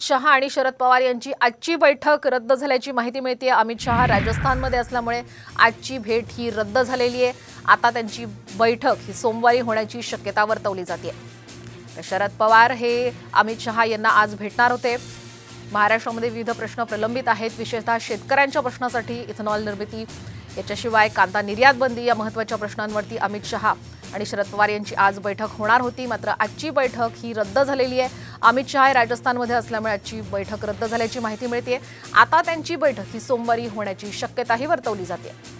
शहा आणि शरद पवार यांची आजची बैठक रद्द झाल्याची माहिती मिळते अमित शहा राजस्थानमध्ये असल्यामुळे आजची भेट ही रद्द झालेली आहे. आता त्यांची बैठक ही सोमवारी होण्याची शक्यता वर्तवली जाते तर शरद पवार हे अमित शहा यांना आज भेटणार होते. महाराष्ट्रामध्ये विविध प्रश्न प्रलंबित आहेत. विशेषतः शेतकऱ्यांच्या प्रश्नासाठी इथेनॉल निर्मिती याच्याशिवाय कांदा निर्यात बंदी या महत्त्वाच्या प्रश्नांवरती अमित शहा आणि शरद पवार यांची आज बैठक होणार होती. मात्र आजची बैठक ही रद्द झालेली आहे. अमित शहा हे राजस्थानमध्ये असल्यामुळे आजची बैठक रद्द झाल्याची माहिती मिळते आता त्यांची बैठक ही सोमवारी होण्याची शक्यताही वर्तवली जाते.